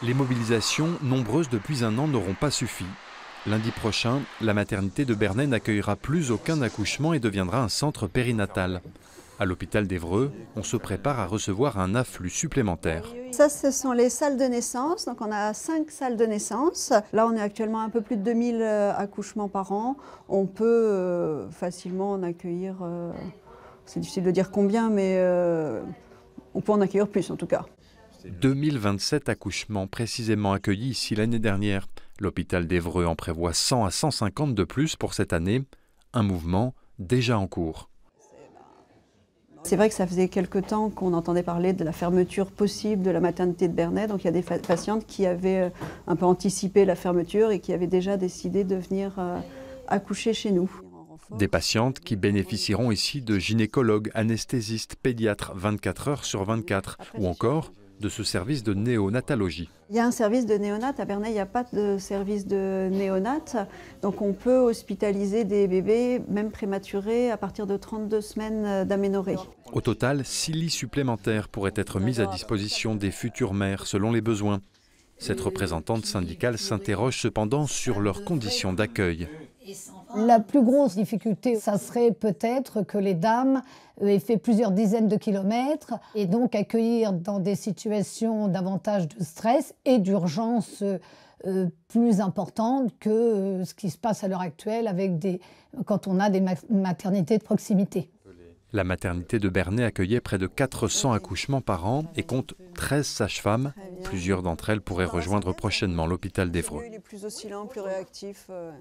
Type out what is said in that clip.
Les mobilisations, nombreuses depuis un an, n'auront pas suffi. Lundi prochain, la maternité de Bernay n'accueillera plus aucun accouchement et deviendra un centre périnatal. À l'hôpital d'Evreux, on se prépare à recevoir un afflux supplémentaire. Ça, ce sont les salles de naissance. Donc, on a cinq salles de naissance. Là, on est actuellement un peu plus de 2000 euh, accouchements par an. On peut euh, facilement en accueillir, euh, c'est difficile de dire combien, mais on peut en accueillir plus en tout cas. 2027 accouchements précisément accueillis ici l'année dernière. L'hôpital d'Evreux en prévoit 100 à 150 de plus pour cette année. Un mouvement déjà en cours. C'est vrai que ça faisait quelque temps qu'on entendait parler de la fermeture possible de la maternité de Bernay. Donc il y a des patientes qui avaient euh, un peu anticipé la fermeture et qui avaient déjà décidé de venir euh, accoucher chez nous. Des patientes qui bénéficieront ici de gynécologues, anesthésistes, pédiatres 24 heures sur 24 ou encore de ce service de néonatologie. Il y a un service de néonat. À Bernay, il n'y a pas de service de néonat. Donc on peut hospitaliser des bébés, même prématurés, à partir de 32 semaines d'aménorrhée. Au total, 6 lits supplémentaires pourraient être mis à disposition des futures mères selon les besoins. Cette représentante syndicale s'interroge cependant sur leurs conditions d'accueil. La plus grosse difficulté, ça serait peut-être que les dames aient fait plusieurs dizaines de kilomètres et donc accueillir dans des situations davantage de stress et d'urgence euh, plus importantes que euh, ce qui se passe à l'heure actuelle avec des, quand on a des maternités de proximité. La maternité de Bernay accueillait près de 400 accouchements par an et compte 13 sages-femmes. Plusieurs d'entre elles pourraient rejoindre prochainement l'hôpital d'Evreux. plus oscillant, plus réactif. Euh,